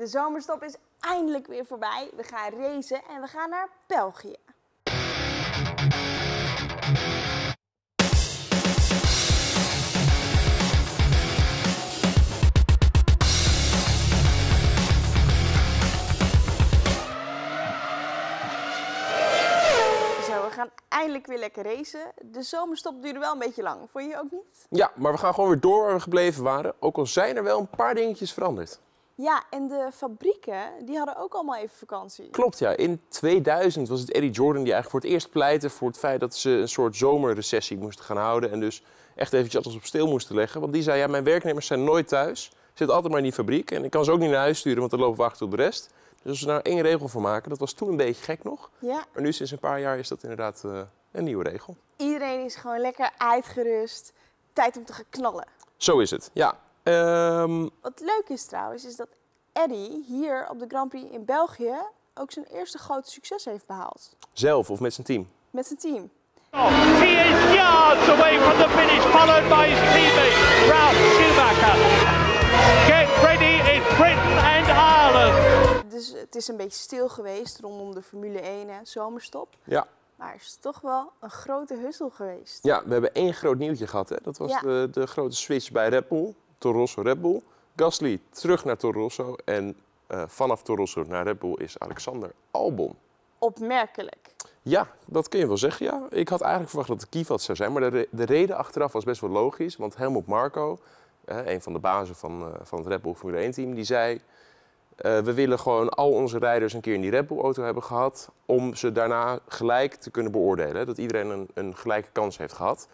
De zomerstop is eindelijk weer voorbij. We gaan racen en we gaan naar België. Zo, we gaan eindelijk weer lekker racen. De zomerstop duurde wel een beetje lang. Vond je ook niet? Ja, maar we gaan gewoon weer door waar we gebleven waren. Ook al zijn er wel een paar dingetjes veranderd. Ja, en de fabrieken, die hadden ook allemaal even vakantie. Klopt, ja. In 2000 was het Eddie Jordan die eigenlijk voor het eerst pleitte voor het feit dat ze een soort zomerrecessie moesten gaan houden. En dus echt eventjes alles op stil moesten leggen. Want die zei, ja, mijn werknemers zijn nooit thuis. Zitten altijd maar in die fabriek. En ik kan ze ook niet naar huis sturen, want dan lopen we achter op de rest. Dus als we daar één regel voor maken, dat was toen een beetje gek nog. Ja, Maar nu sinds een paar jaar is dat inderdaad eh, een nieuwe regel. iedereen is gewoon lekker uitgerust. Tijd om te gaan knallen. Zo is het, ja. Ehm, Wat leuk is trouwens, is dat Eddie hier op de Grand Prix in België ook zijn eerste grote succes heeft behaald. zelf of met zijn team. Met zijn team. He is yards away from the finish, followed by his teammate Ralph Schumacher. Get ready, it's Britain and Ireland. Dus het is een beetje stil geweest rondom de Formule 1 hè, zomerstop. Ja. Maar er is toch wel een grote hustle geweest. Ja, we hebben één groot nieuwtje gehad. Hè? Dat was Ja. de, de grote switch bij Red Bull. Toro Rosso Red Bull. Gasly terug naar Toro Rosso. En eh, vanaf Toro Rosso naar Red Bull is Alexander Albon. Opmerkelijk. Ja, dat kun je wel zeggen, ja. Ik had eigenlijk verwacht dat het Kvyat zou zijn. Maar de, re- de reden achteraf was best wel logisch. Want Helmut Marko, eh, een van de bazen van, eh, van het Red Bull Formule 1-team, die zei... eh, we willen gewoon al onze rijders een keer in die Red Bull-auto hebben gehad... om ze daarna gelijk te kunnen beoordelen. Dat iedereen een, een gelijke kans heeft gehad.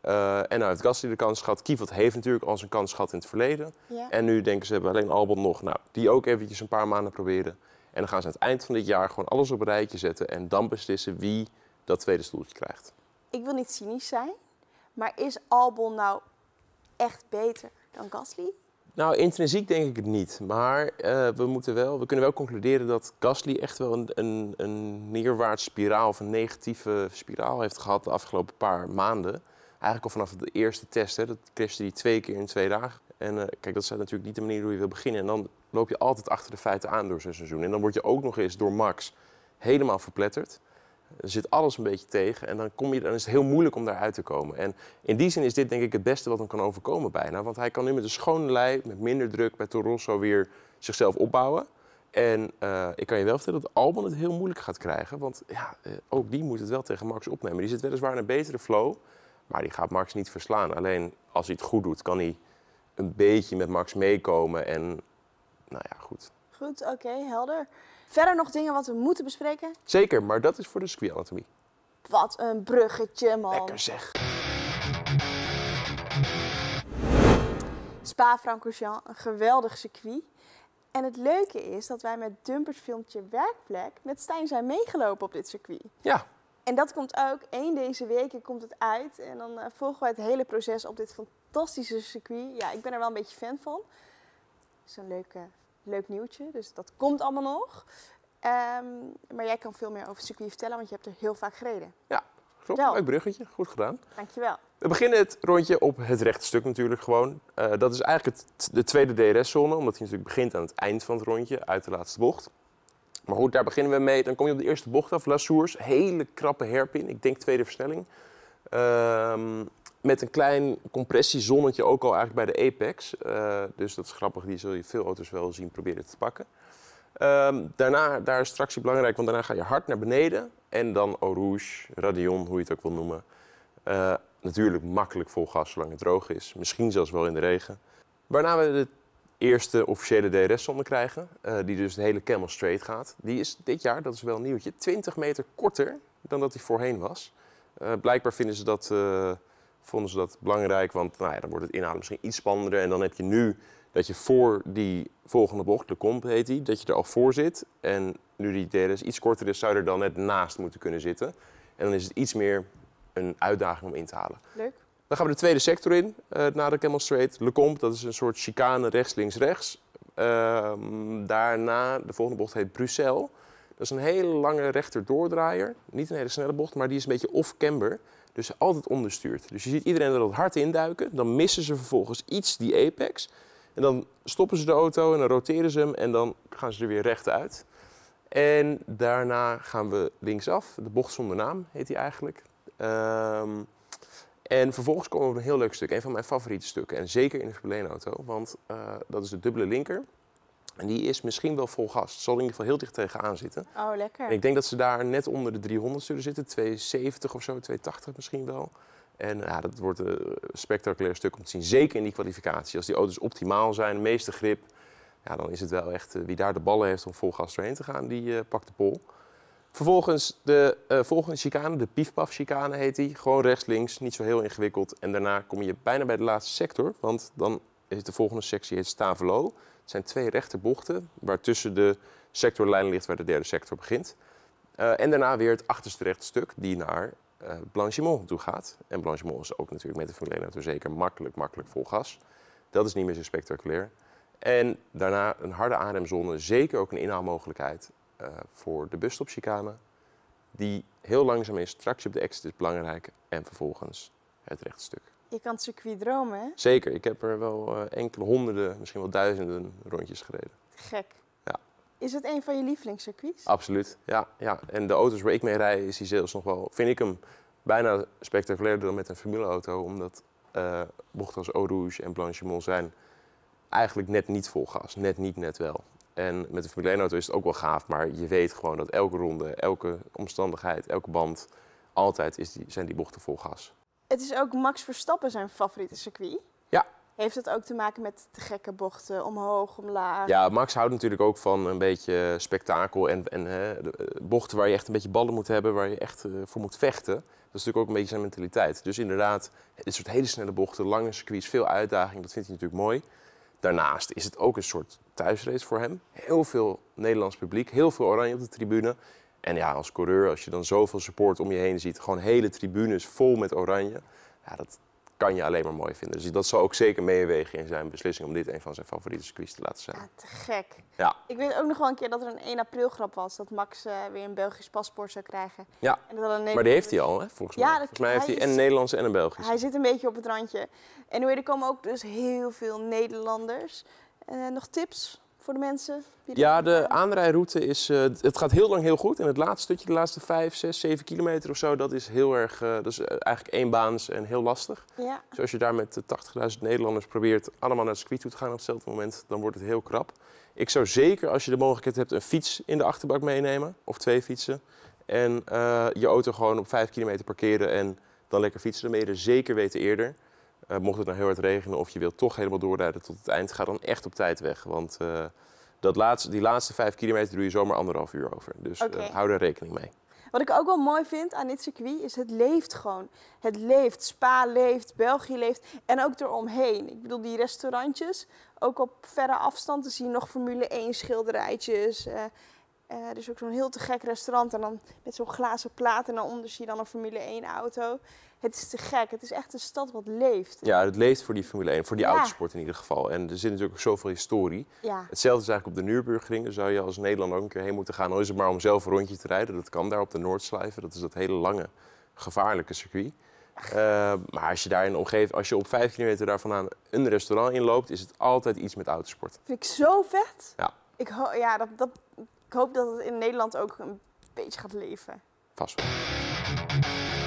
Eh, en nou heeft Gasly de kans gehad. Kvyat heeft natuurlijk al zijn kans gehad in het verleden. Ja. En nu denken ze, hebben alleen Albon nog. Nou, die ook eventjes een paar maanden proberen. En dan gaan ze aan het eind van dit jaar gewoon alles op een rijtje zetten. En dan beslissen wie dat tweede stoeltje krijgt. Ik wil niet cynisch zijn, maar is Albon nou echt beter dan Gasly? Nou, intrinsiek denk ik het niet. Maar eh, we, moeten wel, we kunnen wel concluderen dat Gasly echt wel een, een, een neerwaartse spiraal of een negatieve spiraal heeft gehad de afgelopen paar maanden. Eigenlijk al vanaf de eerste test. Hè. Dat crashte hij twee keer in twee dagen. En eh, kijk, dat is natuurlijk niet de manier hoe je wil beginnen. En dan loop je altijd achter de feiten aan door zo'n seizoen. En dan word je ook nog eens door Max helemaal verpletterd. Er zit alles een beetje tegen en dan, kom je, dan is het heel moeilijk om daaruit te komen. En in die zin is dit denk ik het beste wat hem kan overkomen bijna. Want hij kan nu met een schone lei, met minder druk bij Toro Rosso weer zichzelf opbouwen. En eh, ik kan je wel vertellen dat Albon het heel moeilijk gaat krijgen. Want ja, eh, ook die moet het wel tegen Max opnemen. Die zit weliswaar in een betere flow, maar die gaat Max niet verslaan. Alleen als hij het goed doet, kan hij een beetje met Max meekomen. En nou ja, goed. Goed, oké, helder. Verder nog dingen wat we moeten bespreken? Zeker, maar dat is voor de circuitanatomie. Wat een bruggetje, man. Lekker zeg. Spa-Francorchamps, een geweldig circuit. En het leuke is dat wij met Dumpers filmpje Werkplek met Stijn zijn meegelopen op dit circuit. Ja, En dat komt ook, één deze weken komt het uit. En dan eh, volgen wij het hele proces op dit fantastische circuit. Ja, ik ben er wel een beetje fan van. Het is een leuk, leuk nieuwtje, dus dat komt allemaal nog. Ehm, maar jij kan veel meer over het circuit vertellen, want je hebt er heel vaak gereden. ja. Klopt, leuk bruggetje. Goed gedaan. Dankjewel. We beginnen het rondje op het rechte stuk natuurlijk gewoon. Eh, dat is eigenlijk het, de tweede DRS-zone, omdat hij natuurlijk begint aan het eind van het rondje, uit de laatste bocht. Maar goed, daar beginnen we mee. Dan kom je op de eerste bocht af, La Source. Hele krappe herpin, ik denk tweede versnelling. Ehm, met een klein compressiezonnetje ook al eigenlijk bij de apex. Eh, dus dat is grappig, die zul je veel auto's wel zien proberen te pakken. Ehm, daarna, daar is tractie belangrijk, want daarna ga je hard naar beneden. En dan Eau Rouge, Radion, hoe je het ook wil noemen. Eh, natuurlijk makkelijk vol gas zolang het droog is. Misschien zelfs wel in de regen. Waarna we de eerste officiële DRS-zonde krijgen. eh, die dus de hele Camel Straight gaat. Die is dit jaar, dat is wel een nieuwtje, 20 meter korter dan dat hij voorheen was. Eh, blijkbaar vinden ze dat, eh, vonden ze dat belangrijk, want nou ja, dan wordt het inhalen misschien iets spannender. En dan heb je nu dat je voor die volgende bocht, de komp heet die, dat je er al voor zit. En nu die DRS iets korter is, zou er dan net naast moeten kunnen zitten. En dan is het iets meer een uitdaging om in te halen. Leuk. Dan gaan we de tweede sector in, eh na de Camel Straight. Le Combe, dat is een soort chicane rechts, links, rechts. Ehm, daarna, de volgende bocht heet Bruxelles. Dat is een hele lange rechter doordraaier. Niet een hele snelle bocht, maar die is een beetje off-camber. Dus altijd onderstuurd. Dus je ziet iedereen er wat hard induiken. Dan missen ze vervolgens iets die apex. En dan stoppen ze de auto en dan roteren ze hem en dan gaan ze er weer rechtuit. En daarna gaan we linksaf. De bocht zonder naam heet die eigenlijk. Ehm, en vervolgens komen we op een heel leuk stuk. Een van mijn favoriete stukken. En zeker in de Formule 1-auto. Want eh, dat is de dubbele linker. En die is misschien wel vol gas. Zal in ieder geval heel dicht tegenaan zitten. Oh, lekker. En ik denk dat ze daar net onder de 300 zullen zitten. 270 of zo, 280 misschien wel. En ja, dat wordt een spectaculair stuk om te zien. Zeker in die kwalificatie. Als die auto's optimaal zijn, de meeste grip. Ja, dan is het wel echt eh, wie daar de ballen heeft om vol gas doorheen te gaan, die eh, pakt de pol. Vervolgens de eh, volgende chicane, de piefpaf chicane heet die. Gewoon rechts, links, niet zo heel ingewikkeld. En daarna kom je bijna bij de laatste sector. Want dan is de volgende sectie het Stavelo. Het zijn twee rechte bochten, waartussen de sectorlijn ligt waar de derde sector begint. Eh, en daarna weer het achterste rechte stuk die naar eh Blanchimont toe gaat. En Blanchimont is ook natuurlijk met de Formule 1 auto zeker makkelijk, makkelijk vol gas. Dat is niet meer zo spectaculair. En daarna een harde aanremzone, zeker ook een inhaalmogelijkheid eh, voor de busstopchicane. Die heel langzaam is, tractie op de exit is belangrijk. En vervolgens het rechtstuk. Je kan het circuit dromen, hè? Zeker, ik heb er wel eh, enkele honderden, misschien wel duizenden rondjes gereden. Gek. Ja. Is het een van je lievelingscircuits? Absoluut, ja, ja. En de auto's waar ik mee rij, is die zelfs nog wel, vind ik hem bijna spectaculairder dan met een formuleauto. Omdat eh bochten als Eau Rouge en Blanchimont zijn eigenlijk net niet vol gas. Net niet, net wel. En met een Formule 1 auto is het ook wel gaaf, maar je weet gewoon dat elke ronde, elke omstandigheid, elke band, altijd is die, zijn die bochten vol gas. Het is ook Max Verstappen zijn favoriete circuit. Ja. Heeft het ook te maken met de gekke bochten, omhoog, omlaag? Ja, Max houdt natuurlijk ook van een beetje spektakel en, en hè, de, eh, bochten waar je echt een beetje ballen moet hebben, waar je echt eh, voor moet vechten. Dat is natuurlijk ook een beetje zijn mentaliteit. Dus inderdaad, dit soort hele snelle bochten, lange circuits, veel uitdaging, dat vindt hij natuurlijk mooi. Daarnaast is het ook een soort thuisrace voor hem. Heel veel Nederlands publiek, heel veel oranje op de tribune. En ja, als coureur, als je dan zoveel support om je heen ziet, gewoon hele tribunes vol met oranje. Ja, dat kan je alleen maar mooi vinden. Dus dat zal ook zeker meewegen in zijn beslissing om dit een van zijn favoriete circuits te laten zijn. Ja, te gek. Ja, Ik weet ook nog wel een keer dat er een 1 april grap was. Dat Max eh, weer een Belgisch paspoort zou krijgen. ja. En dat een maar die heeft hij al, hè, volgens mij. Ja, dat- volgens mij heeft hij en een Nederlandse en een Belgische. Hij zit een beetje op het randje. En hoe er komen ook dus heel veel Nederlanders. Eh, nog tips voor de mensen? die Ja, de aanrijroute is. eh, het gaat heel lang heel goed. En het laatste stukje, de laatste 5, 6, 7 kilometer of zo, dat is heel erg. eh, dat is eh, eigenlijk éénbaans en heel lastig. Ja. Dus als je daar met eh, 80.000 Nederlanders probeert allemaal naar het circuit toe te gaan op hetzelfde moment, dan wordt het heel krap. Ik zou zeker, als je de mogelijkheid hebt, een fiets in de achterbak meenemen. Of twee fietsen. En je auto gewoon op 5 kilometer parkeren en dan lekker fietsen. Dan ben je er zeker weten eerder. Eh, mocht het nou heel hard regenen of je wilt toch helemaal doorrijden tot het eind, ga dan echt op tijd weg. Want eh, dat laatste, die laatste 5 kilometer doe je zomaar anderhalf uur over. Dus eh, hou er rekening mee. Wat ik ook wel mooi vind aan dit circuit is het leeft gewoon. Het leeft. Spa leeft, België leeft en ook eromheen. Ik bedoel, die restaurantjes, ook op verre afstand, te zien nog Formule 1 schilderijtjes. er is ook zo'n heel te gek restaurant en dan met zo'n glazen plaat en dan onder zie je dan een Formule 1 auto. Het is te gek. Het is echt een stad wat leeft. Ja, het leeft voor die Formule 1, voor die Ja. autosport in ieder geval. En er zit natuurlijk ook zoveel historie. Ja. Hetzelfde is eigenlijk op de Nürburgring. Daar zou je als Nederlander ook een keer heen moeten gaan. Al is het maar om zelf een rondje te rijden. Dat kan daar op de Noordslijven. Dat is dat hele lange, gevaarlijke circuit. Eh, maar als je daar in de omgeving, als je op vijf kilometer daar vandaan een restaurant inloopt, is het altijd iets met autosport. Vind ik zo vet. Ja. Ik, ja, dat, dat, ik hoop dat het in Nederland ook een beetje gaat leven. Vast wel.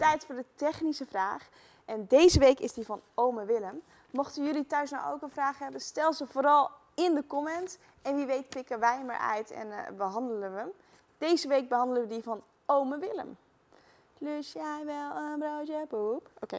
Tijd voor de technische vraag. En deze week is die van Ome Willem. Mochten jullie thuis nou ook een vraag hebben, stel ze vooral in de comments. En wie weet pikken wij hem eruit en eh, behandelen we hem. Deze week behandelen we die van Ome Willem. Lus jij wel een broodje poep? Oké.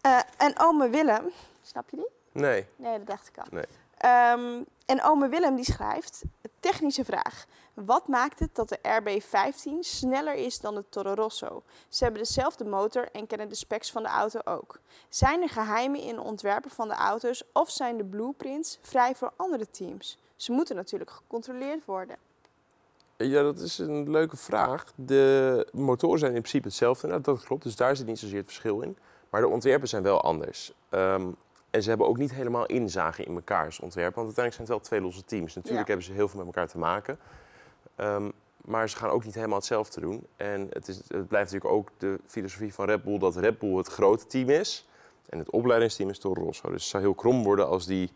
Eh, en Ome Willem, snap je die? Nee. Nee, dat dacht ik al. Nee. Ehm, en ome Willem die schrijft, technische vraag. Wat maakt het dat de RB15 sneller is dan de Toro Rosso? Ze hebben dezelfde motor en kennen de specs van de auto ook. Zijn er geheimen in de ontwerpen van de auto's of zijn de blueprints vrij voor andere teams? Ze moeten natuurlijk gecontroleerd worden. Ja, dat is een leuke vraag. De motoren zijn in principe hetzelfde, nou, dat klopt. Dus daar zit niet zozeer het verschil in. Maar de ontwerpen zijn wel anders. Ehm, en ze hebben ook niet helemaal inzage in mekaars ontwerpen. Want uiteindelijk zijn het wel twee losse teams. Natuurlijk Ja. hebben ze heel veel met elkaar te maken. Ehm, maar ze gaan ook niet helemaal hetzelfde doen. En het, is, het blijft natuurlijk ook de filosofie van Red Bull dat Red Bull het grote team is. En het opleidingsteam is Toro Rosso. Dus het zou heel krom worden als, die,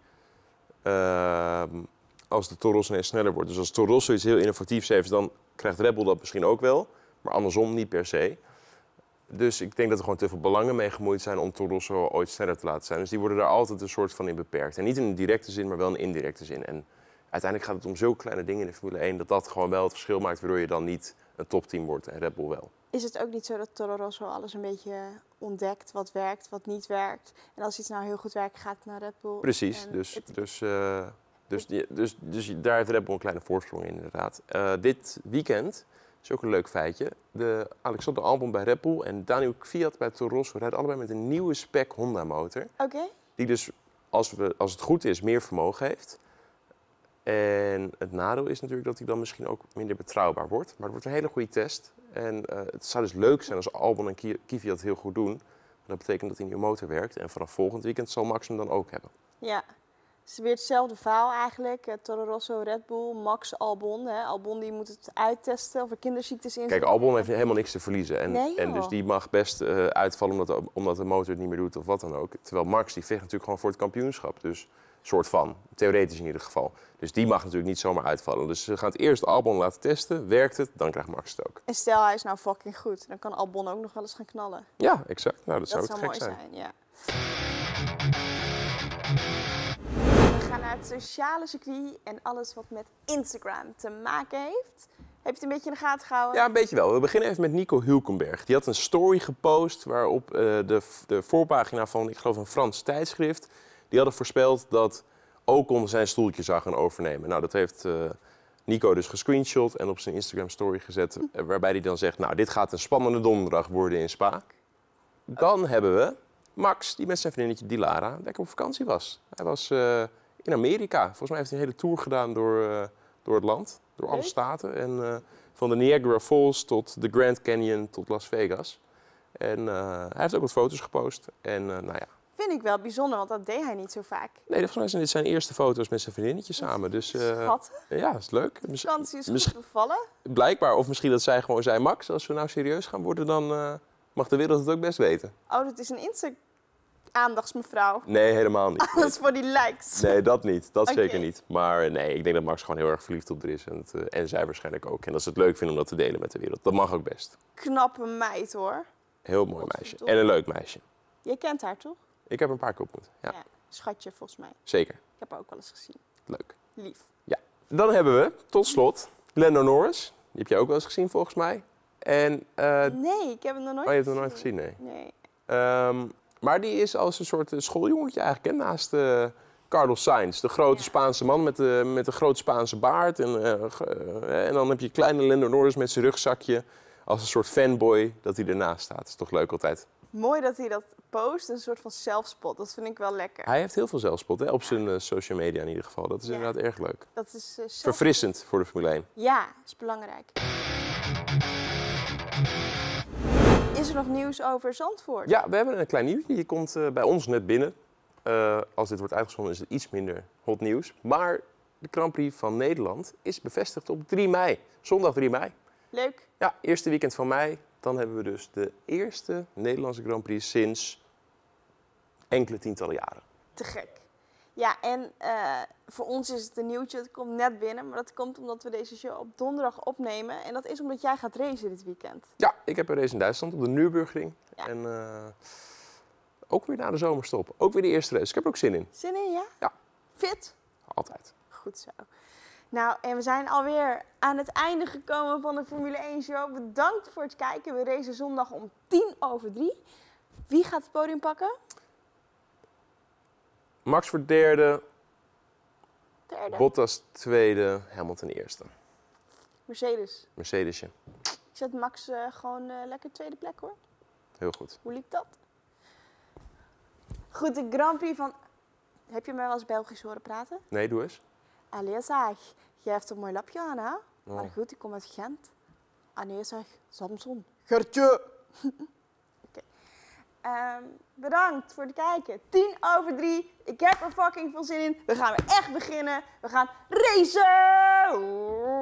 ehm, als de Toro Rosso sneller wordt. Dus als Toro Rosso iets heel innovatiefs heeft, dan krijgt Red Bull dat misschien ook wel. Maar andersom niet per se. Dus ik denk dat er gewoon te veel belangen mee gemoeid zijn om Toro Rosso ooit sneller te laten zijn. Dus die worden daar altijd een soort van in beperkt. En niet in een directe zin, maar wel in een indirecte zin. En uiteindelijk gaat het om zulke kleine dingen in de Formule 1... dat dat gewoon wel het verschil maakt waardoor je dan niet een topteam wordt en Red Bull wel. Is het ook niet zo dat Toro Rosso alles een beetje ontdekt, wat werkt, wat niet werkt? En als iets nou heel goed werkt, gaat het naar Red Bull. Precies, dus, het- dus, eh, dus, dus, dus daar heeft Red Bull een kleine voorsprong in inderdaad. Eh, dit weekend is ook een leuk feitje. De Alexander Albon bij Red Bull en Daniel Kvyat bij Toro Rosso rijden allebei met een nieuwe spec Honda motor. Oké, Die dus, als, we, als het goed is, meer vermogen heeft. En het nadeel is natuurlijk dat hij dan misschien ook minder betrouwbaar wordt. Maar het wordt een hele goede test. En eh, het zou dus leuk zijn als Albon en Ki- Kvyat het heel goed doen. Dat betekent dat die nieuwe motor werkt. En vanaf volgend weekend zal Max hem dan ook hebben. ja. Het is weer hetzelfde verhaal eigenlijk. Eh, Toro Rosso, Red Bull, Max, Albon. Hè. Albon die moet het uittesten of er kinderziektes in Kijk. Albon heeft helemaal niks te verliezen. En, Nee, en dus die mag best eh, uitvallen omdat de, omdat de motor het niet meer doet of wat dan ook. Terwijl Max die vecht natuurlijk gewoon voor het kampioenschap. Dus soort van, theoretisch in ieder geval. Dus die mag natuurlijk niet zomaar uitvallen. Dus ze gaan het eerst Albon laten testen. Werkt het, dan krijgt Max het ook. En stel hij is nou fucking goed, dan kan Albon ook nog wel eens gaan knallen. Ja, exact. Nou, dat, Dat zou zou mooi gek zijn. zijn. ja. We gaan naar het sociale circuit en alles wat met Instagram te maken heeft. Heb je het een beetje in de gaten gehouden? Ja, een beetje wel. We beginnen even met Nico Hulkenberg. Die had een story gepost waarop eh, de, de voorpagina van, ik geloof, een Frans tijdschrift... die hadden voorspeld dat Ocon zijn stoeltje zou gaan overnemen. Nou, dat heeft eh, Nico dus gescreenshot en op zijn Instagram story gezet... eh, waarbij hij dan zegt, nou, dit gaat een spannende donderdag worden in Spa. Dan hebben we Max, die met zijn vriendinnetje Dilara lekker op vakantie was. Hij was eh, in Amerika. Volgens mij heeft hij een hele tour gedaan door, door het land, door alle staten. En van de Niagara Falls tot de Grand Canyon tot Las Vegas. En hij heeft ook wat foto's gepost. En nou ja, Vind ik wel bijzonder, want dat deed hij niet zo vaak. nee, volgens mij zijn dit zijn eerste foto's met zijn vriendinnetje samen. Dus eh, Schat, ja, is leuk. Mis- vakantie is goed misschien- bevallen. blijkbaar, of misschien dat zij gewoon zei, Max, als we nou serieus gaan worden, dan eh, mag de wereld het ook best weten. Oh, dat is een Insta-aandachtsmevrouw. Nee, helemaal niet. Is voor die likes. Nee, dat niet. Dat zeker niet. Maar nee, ik denk dat Max gewoon heel erg verliefd op er is. En, het, eh, en zij waarschijnlijk ook. En dat ze het leuk vinden om dat te delen met de wereld. Dat mag ook best. Knappe meid hoor. Heel mooi meisje. En een leuk meisje. Je kent haar toch? Ik heb een paar keer ontmoet. Ja, Ja. Schatje volgens mij. zeker. Ik heb haar ook wel eens gezien. Leuk. Lief. Dan hebben we, tot slot, Lando Norris. Die heb je ook wel eens gezien volgens mij. En, eh, Nee, ik heb hem nog nooit oh, je hebt hem nooit gezien, nee. Nee. Ehm, maar die is als een soort eh, schooljongetje eigenlijk, hè? naast eh, Carlos Sainz. De grote Ja. Spaanse man met de, met de grote Spaanse baard. En, en dan heb je kleine Lando Norris met zijn rugzakje. Als een soort fanboy dat hij ernaast staat. Dat is toch leuk altijd. Mooi dat hij dat post, een soort van zelfspot. Dat vind ik wel lekker. Hij heeft heel veel zelfspot hè? op zijn eh, social media in ieder geval. Dat is Ja. inderdaad erg leuk. Dat is eh, Verfrissend voor de Formule 1. Ja, is belangrijk. Is er nog nieuws over Zandvoort? Ja, we hebben een klein nieuwtje. Je komt eh, bij ons net binnen. Als dit wordt uitgezonden is het iets minder hot nieuws. Maar de Grand Prix van Nederland is bevestigd op 3 mei. Zondag 3 mei. Leuk. Ja, eerste weekend van mei. Dan hebben we dus de eerste Nederlandse Grand Prix sinds enkele tientallen jaren. Te gek. Ja, en eh, voor ons is het een nieuwtje. Het komt net binnen. Maar dat komt omdat we deze show op donderdag opnemen. En dat is omdat jij gaat racen dit weekend. Ja, ik heb een race in Duitsland op de Nürburgring. Ja. En eh, ook weer na de zomerstop. Ook weer de eerste race. Ik heb er ook zin in. Zin in, ja? Ja. Fit? Altijd. Goed zo. Nou, en we zijn alweer aan het einde gekomen van de Formule 1 show. Bedankt voor het kijken. We racen zondag om tien over drie. Wie gaat het podium pakken? Max voor derde, Derde. Bottas tweede, Hamilton eerste. Mercedes. Mercedesje. Ik zet Max eh, gewoon eh, lekker tweede plek hoor. Heel goed. Hoe liep dat? Goed, de Grand Prix van... Heb je mij wel eens Belgisch horen praten? Nee, doe eens. Allee zeg, jij hebt een mooi lapje aan hè? Oh. Maar goed, ik kom uit Gent. Ah nee zeg, Samson. Gertje! Oké. Ehm, bedankt voor het kijken. 10 over 3. Ik heb er fucking veel zin in. We gaan weer echt beginnen. We gaan racen!